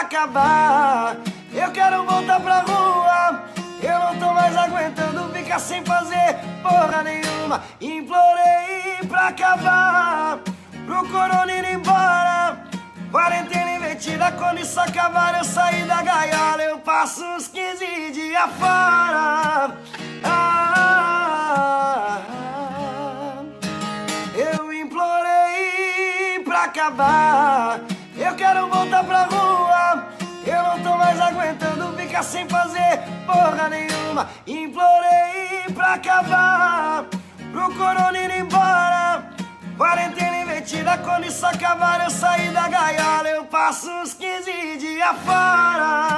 acabar. Eu quero voltar pra rua. Eu não tô mais aguentando ficar sem fazer porra nenhuma. Implorei pra acabar, pro corona ir embora. Quarentena invertida, quando isso acabar eu sair da gaiola. Eu passo uns 15 dias fora. Ah, eu implorei pra acabar. Eu quero voltar pra ficar sem fazer porra nenhuma. Implorei pra acabar, pro corona ir embora. Quarentena invertida, quando isso acabar eu sair da gaiola. Eu passo uns 15 dias fora.